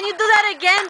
Can you do that again?